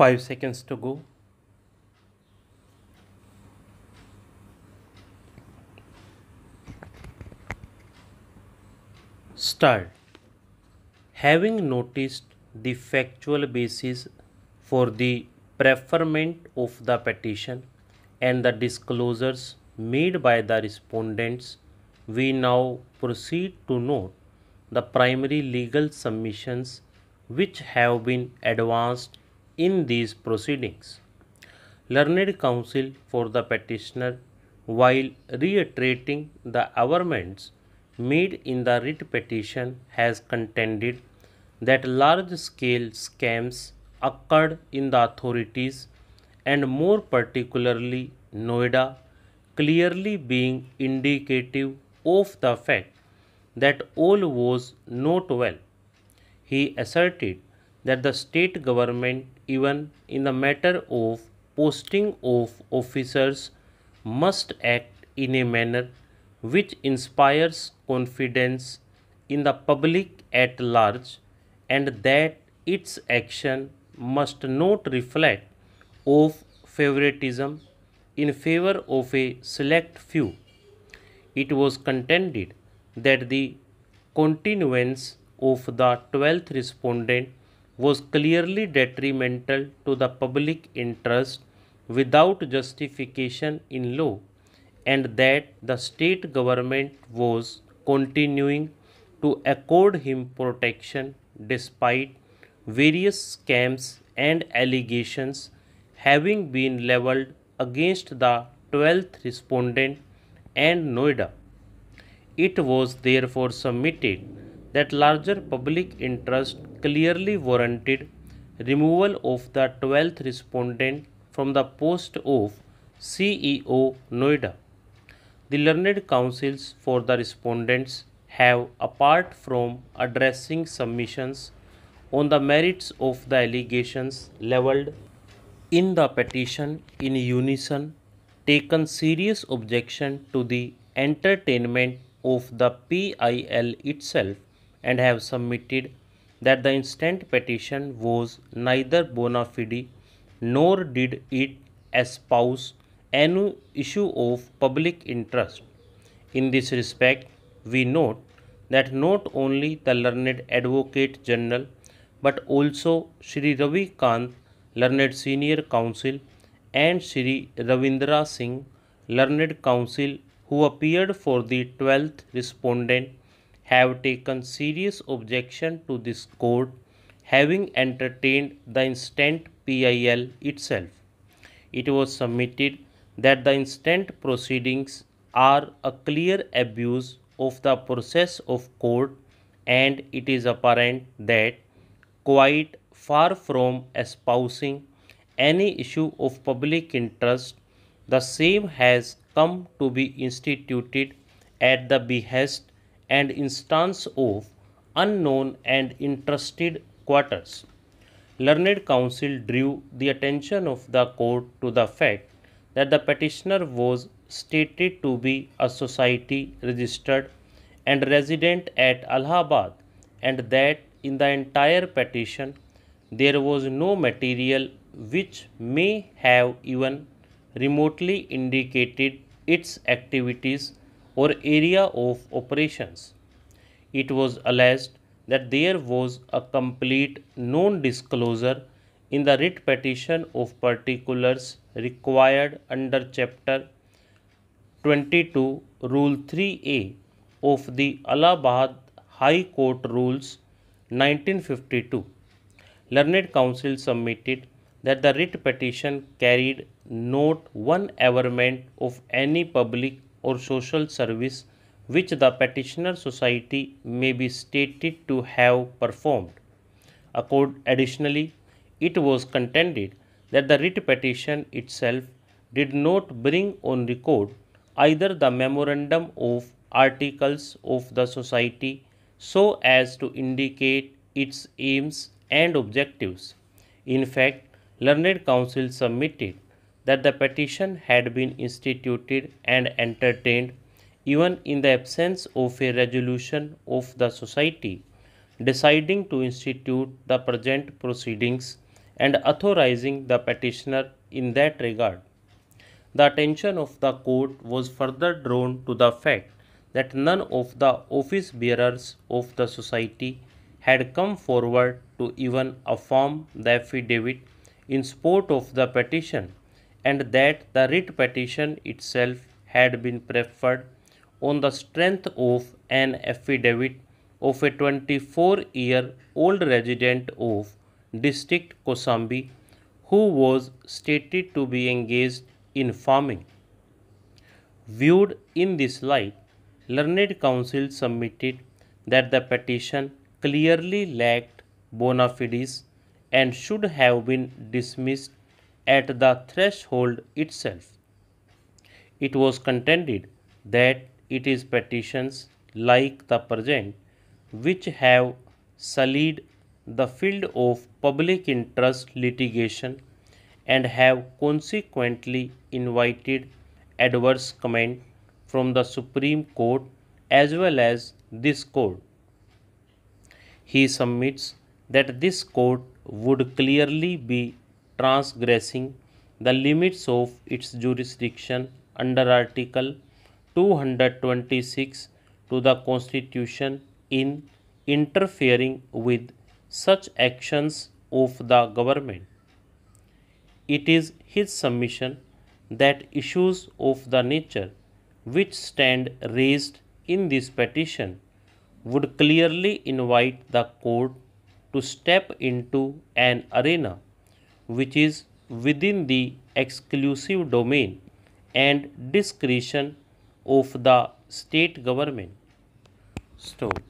5 seconds to go. Start. Having noticed the factual basis for the preferment of the petition and the disclosures made by the respondents, we now proceed to note the primary legal submissions which have been advanced in these proceedings. Learned counsel for the petitioner, while reiterating the averments made in the writ petition, has contended that large scale scams occurred in the authorities and more particularly Noida, clearly being indicative of the fact that all was not well. He asserted that the state government, even in the matter of posting of officers, must act in a manner which inspires confidence in the public at large and that its action must not reflect of favoritism in favor of a select few. It was contended that the continuance of the 12th respondent was clearly detrimental to the public interest without justification in law and that the state government was continuing to accord him protection despite various scams and allegations having been leveled against the 12th respondent and Noida. It was therefore submitted that larger public interest clearly warranted removal of the 12th respondent from the post of CEO Noida. The learned counsels for the respondents have, apart from addressing submissions on the merits of the allegations levelled in the petition in unison, taken serious objection to the entertainment of the PIL itself and have submitted that the instant petition was neither bona fide nor did it espouse any issue of public interest. In this respect, we note that not only the learned Advocate General but also Shri Ravi Kant, learned Senior Counsel, and Shri Ravindra Singh, learned counsel who appeared for the 12th respondent have taken serious objection to this court having entertained the instant PIL itself. It was submitted that the instant proceedings are a clear abuse of the process of court and it is apparent that quite far from espousing any issue of public interest the same has come to be instituted at the behest and instance of unknown and interested quarters. Learned counsel drew the attention of the court to the fact that the petitioner was stated to be a society registered and resident at Allahabad and that in the entire petition there was no material which may have even remotely indicated its activities or area of operations. It was alleged that there was a complete non disclosure in the writ petition of particulars required under Chapter 22, Rule 3A of the Allahabad High Court Rules 1952. Learned Counsel submitted that the writ petition carried not one averment of any public or social service which the petitioner society may be stated to have performed. Additionally, it was contended that the writ petition itself did not bring on record either the memorandum of articles of the society so as to indicate its aims and objectives. In fact, learned counsel submitted that the petition had been instituted and entertained even in the absence of a resolution of the society deciding to institute the present proceedings and authorizing the petitioner in that regard. The attention of the court was further drawn to the fact that none of the office bearers of the society had come forward to even affirm the affidavit in support of the petition and that the writ petition itself had been preferred on the strength of an affidavit of a 24 year old resident of district Kaushambi who was stated to be engaged in farming. Viewed in this light, learned counsel submitted that the petition clearly lacked bona fides and should have been dismissed at the threshold itself. It was contended that it is petitions like the present which have sullied the field of public interest litigation and have consequently invited adverse comment from the Supreme Court as well as this court. He submits that this court would clearly be transgressing the limits of its jurisdiction under Article 226 to the Constitution in interfering with such actions of the government. It is his submission that issues of the nature which stand raised in this petition would clearly invite the court to step into an arena which is within the exclusive domain and discretion of the state government. Stop.